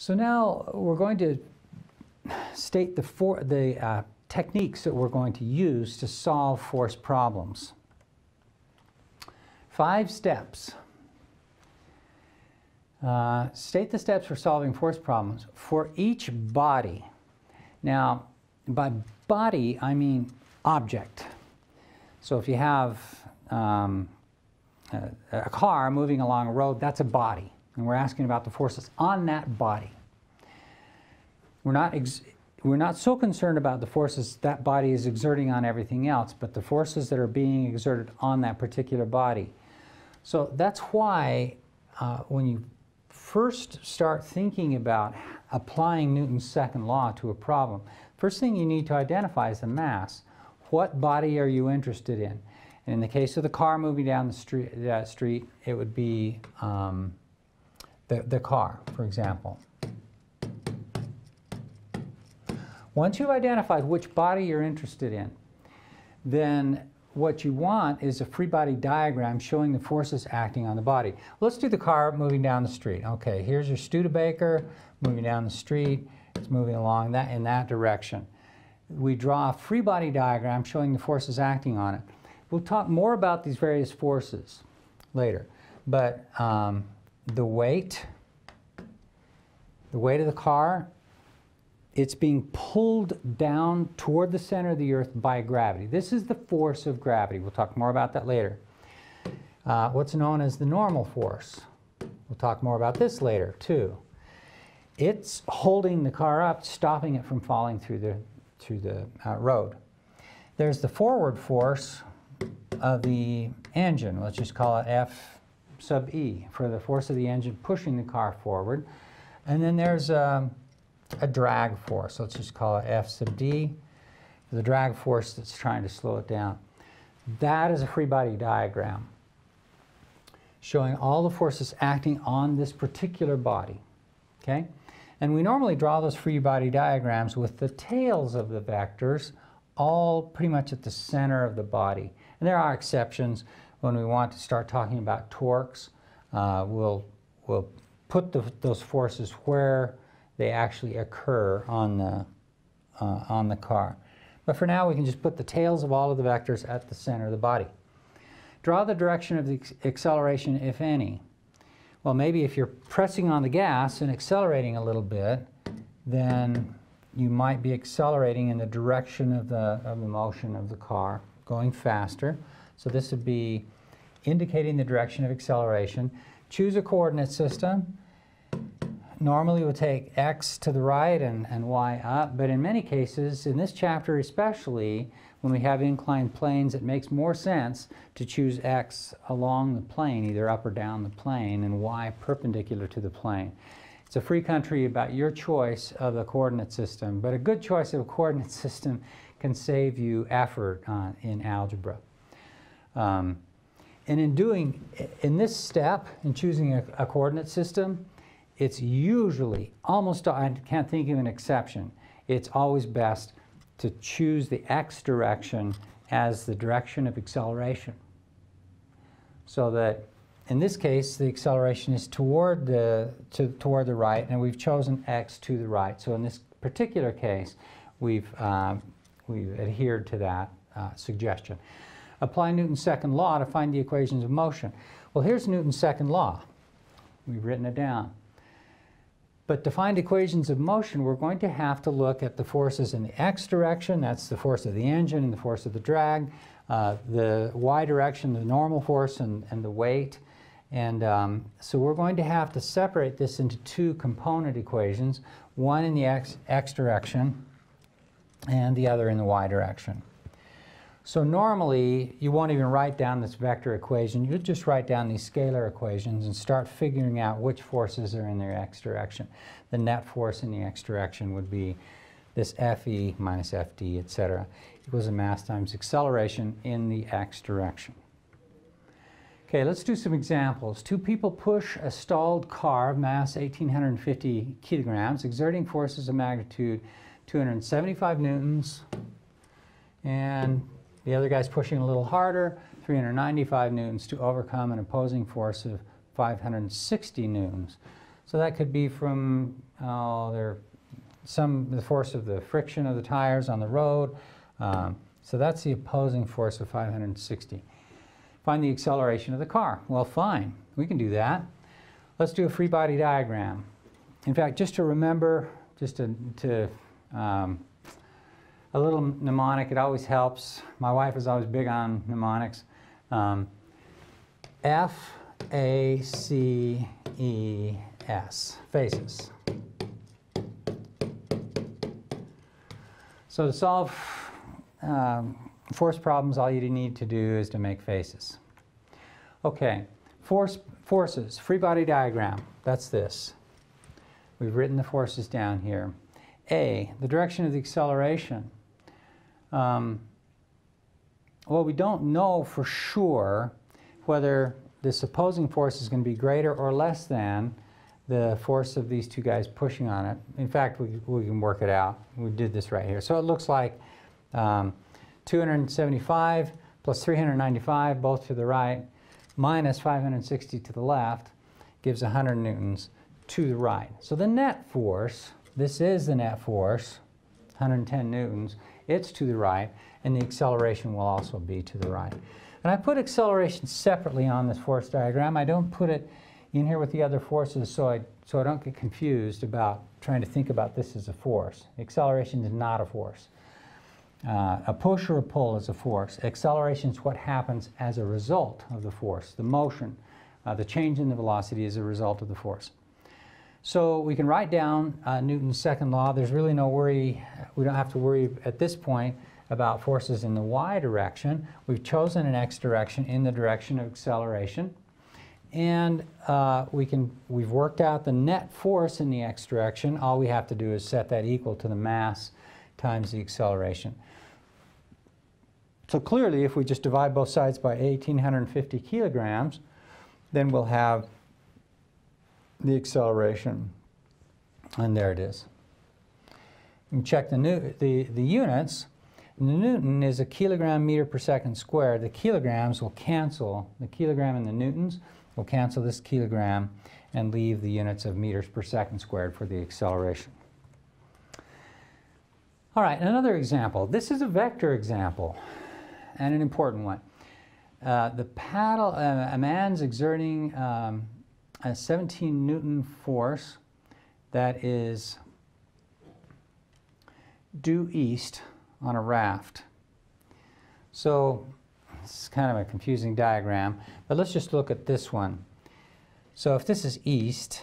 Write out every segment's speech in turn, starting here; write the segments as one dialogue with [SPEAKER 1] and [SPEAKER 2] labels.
[SPEAKER 1] So now we're going to state the, for, the uh, techniques that we're going to use to solve force problems. Five steps. Uh, state the steps for solving force problems for each body. Now, by body, I mean object. So if you have um, a, a car moving along a road, that's a body. And we're asking about the forces on that body. We're not, we're not so concerned about the forces that body is exerting on everything else, but the forces that are being exerted on that particular body. So that's why uh, when you first start thinking about applying Newton's second law to a problem, first thing you need to identify is the mass. What body are you interested in? And in the case of the car moving down the street, uh, street it would be um, the, the car, for example. Once you've identified which body you're interested in, then what you want is a free body diagram showing the forces acting on the body. Let's do the car moving down the street. Okay, here's your Studebaker moving down the street. It's moving along that in that direction. We draw a free body diagram showing the forces acting on it. We'll talk more about these various forces later, but um, the weight, the weight of the car, it's being pulled down toward the center of the earth by gravity. This is the force of gravity. We'll talk more about that later. Uh, what's known as the normal force. We'll talk more about this later too. It's holding the car up, stopping it from falling through the, through the uh, road. There's the forward force of the engine. Let's just call it F sub E for the force of the engine pushing the car forward. And then there's um, a drag force. Let's just call it F sub D, the drag force that's trying to slow it down. That is a free body diagram showing all the forces acting on this particular body. Okay? And we normally draw those free body diagrams with the tails of the vectors all pretty much at the center of the body. And there are exceptions when we want to start talking about torques. Uh, we'll, we'll put the, those forces where they actually occur on the, uh, on the car. But for now, we can just put the tails of all of the vectors at the center of the body. Draw the direction of the acceleration, if any. Well, maybe if you're pressing on the gas and accelerating a little bit, then you might be accelerating in the direction of the, of the motion of the car, going faster. So this would be indicating the direction of acceleration. Choose a coordinate system. Normally we'll take x to the right and, and y up, but in many cases, in this chapter especially, when we have inclined planes, it makes more sense to choose x along the plane, either up or down the plane, and y perpendicular to the plane. It's a free country about your choice of the coordinate system, but a good choice of a coordinate system can save you effort uh, in algebra. Um, and in doing, in this step, in choosing a, a coordinate system, it's usually, almost, I can't think of an exception, it's always best to choose the x direction as the direction of acceleration. So that in this case, the acceleration is toward the, to, toward the right, and we've chosen x to the right. So in this particular case, we've, um, we've adhered to that uh, suggestion. Apply Newton's second law to find the equations of motion. Well, here's Newton's second law. We've written it down. But to find equations of motion, we're going to have to look at the forces in the x direction, that's the force of the engine and the force of the drag, uh, the y direction, the normal force and, and the weight, and um, so we're going to have to separate this into two component equations, one in the x, x direction and the other in the y direction. So normally, you won't even write down this vector equation. You'll just write down these scalar equations and start figuring out which forces are in their x direction. The net force in the x direction would be this Fe minus Fd, etc., equals a mass times acceleration in the x direction. Okay, let's do some examples. Two people push a stalled car mass 1,850 kilograms, exerting forces of magnitude 275 newtons, and the other guy's pushing a little harder, 395 newtons to overcome an opposing force of 560 newtons. So that could be from there, some the force of the friction of the tires on the road. Um, so that's the opposing force of 560. Find the acceleration of the car. Well, fine, we can do that. Let's do a free body diagram. In fact, just to remember, just to, to um, a little mnemonic, it always helps. My wife is always big on mnemonics. Um, F A C E S, faces. So to solve um, force problems, all you need to do is to make faces. Okay, force, forces, free body diagram, that's this. We've written the forces down here. A, the direction of the acceleration. Um, well, we don't know for sure whether this opposing force is going to be greater or less than the force of these two guys pushing on it. In fact, we, we can work it out. We did this right here. So it looks like um, 275 plus 395, both to the right, minus 560 to the left, gives 100 newtons to the right. So the net force, this is the net force, 110 newtons, it's to the right, and the acceleration will also be to the right. And I put acceleration separately on this force diagram. I don't put it in here with the other forces so I, so I don't get confused about trying to think about this as a force. Acceleration is not a force. Uh, a push or a pull is a force. Acceleration is what happens as a result of the force, the motion. Uh, the change in the velocity is a result of the force. So we can write down uh, Newton's second law. There's really no worry, we don't have to worry at this point about forces in the y direction. We've chosen an x direction in the direction of acceleration. And uh, we can, we've worked out the net force in the x direction. All we have to do is set that equal to the mass times the acceleration. So clearly, if we just divide both sides by 1,850 kilograms, then we'll have the acceleration. And there it is. You check the, new, the, the units. The newton is a kilogram meter per second squared. The kilograms will cancel, the kilogram and the newtons will cancel this kilogram and leave the units of meters per second squared for the acceleration. All right, another example. This is a vector example and an important one. Uh, the paddle, uh, a man's exerting um, a 17 Newton force that is due east on a raft. So this is kind of a confusing diagram, but let's just look at this one. So if this is east,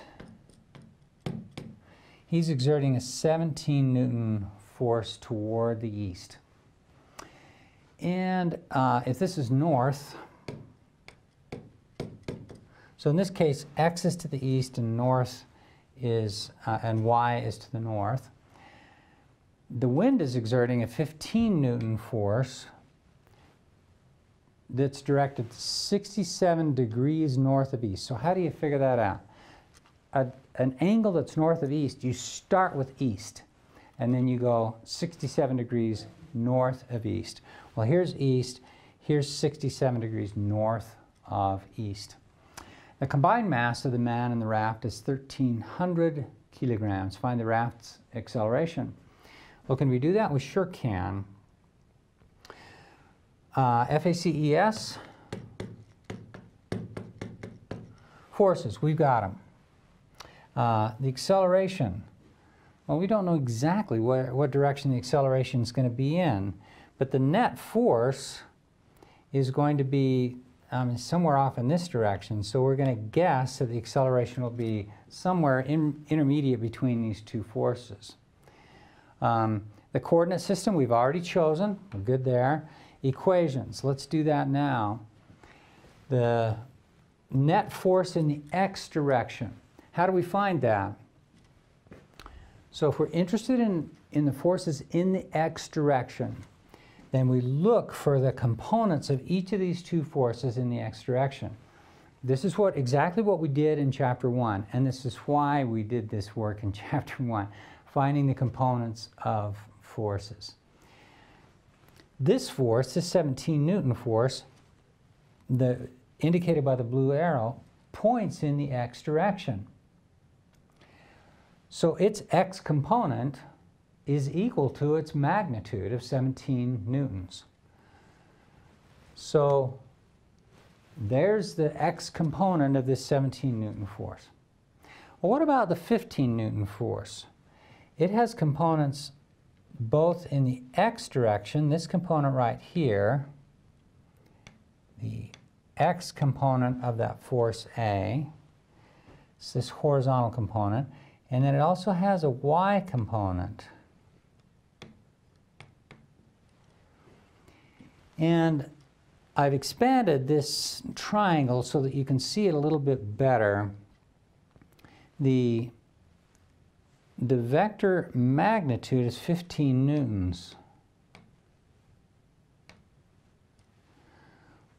[SPEAKER 1] he's exerting a 17 Newton force toward the east. And uh, if this is north, so in this case, x is to the east and north is, uh, and y is to the north. The wind is exerting a 15 Newton force that's directed 67 degrees north of east. So how do you figure that out? A, an angle that's north of east, you start with east, and then you go 67 degrees north of east. Well, here's east, here's 67 degrees north of east. The combined mass of the man and the raft is 1,300 kilograms. Find the raft's acceleration. Well, can we do that? We sure can. Uh, FACES, forces, we've got them. Uh, the acceleration, well, we don't know exactly what direction the acceleration is going to be in, but the net force is going to be um, somewhere off in this direction, so we're going to guess that the acceleration will be somewhere in, intermediate between these two forces. Um, the coordinate system we've already chosen, we're good there. Equations, let's do that now. The net force in the x direction, how do we find that? So if we're interested in, in the forces in the x direction, then we look for the components of each of these two forces in the x direction. This is what exactly what we did in chapter 1, and this is why we did this work in chapter 1, finding the components of forces. This force, this 17 Newton force, the, indicated by the blue arrow, points in the x direction. So its x component is equal to its magnitude of 17 newtons. So there's the x component of this 17 newton force. Well, what about the 15 newton force? It has components both in the x direction, this component right here, the x component of that force A, it's this horizontal component, and then it also has a y component. And I've expanded this triangle so that you can see it a little bit better. The, the vector magnitude is 15 newtons.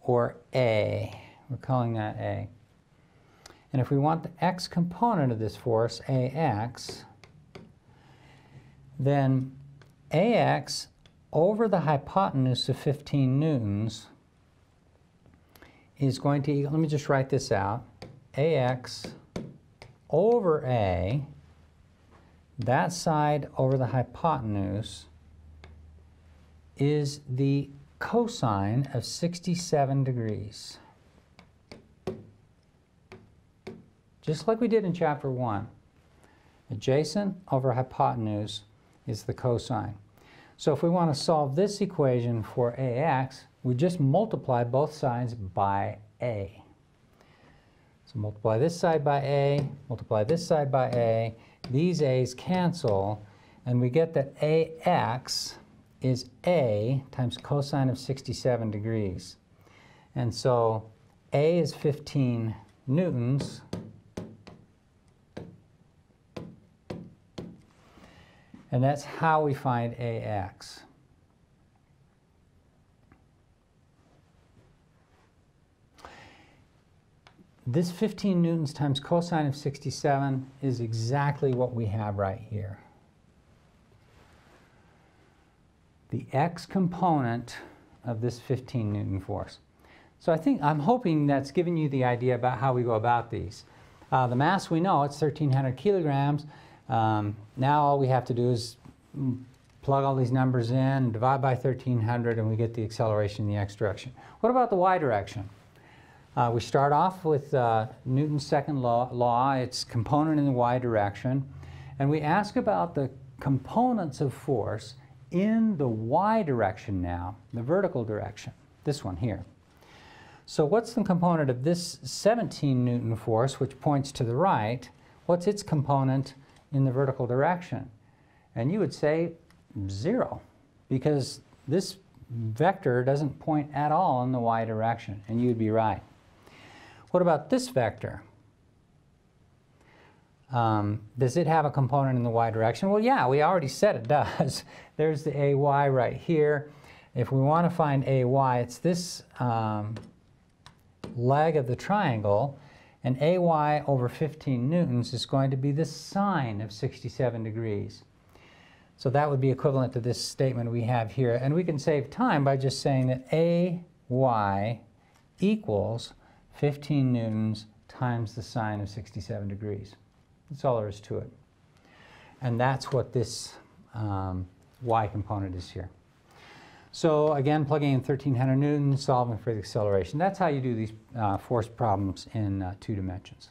[SPEAKER 1] Or A. We're calling that A. And if we want the x component of this force, AX, then AX over the hypotenuse of 15 newtons is going to, let me just write this out, AX over A, that side over the hypotenuse, is the cosine of 67 degrees. Just like we did in chapter 1. Adjacent over hypotenuse is the cosine. So if we want to solve this equation for AX, we just multiply both sides by A. So multiply this side by A, multiply this side by A. These A's cancel, and we get that AX is A times cosine of 67 degrees. And so A is 15 newtons. And that's how we find AX. This 15 newtons times cosine of 67 is exactly what we have right here. The x component of this 15 newton force. So I think, I'm hoping that's given you the idea about how we go about these. Uh, the mass we know, it's 1,300 kilograms. Um, now all we have to do is plug all these numbers in, divide by 1,300, and we get the acceleration in the x direction. What about the y direction? Uh, we start off with uh, Newton's second law, law, its component in the y direction, and we ask about the components of force in the y direction now, the vertical direction, this one here. So what's the component of this 17 Newton force, which points to the right? What's its component in the vertical direction? And you would say zero, because this vector doesn't point at all in the y direction, and you'd be right. What about this vector? Um, does it have a component in the y direction? Well, yeah, we already said it does. There's the ay right here. If we want to find ay, it's this um, leg of the triangle, and ay over 15 newtons is going to be the sine of 67 degrees. So that would be equivalent to this statement we have here. And we can save time by just saying that ay equals 15 newtons times the sine of 67 degrees. That's all there is to it. And that's what this um, y component is here. So again, plugging in 1300 newtons, solving for the acceleration. That's how you do these uh, force problems in uh, two dimensions.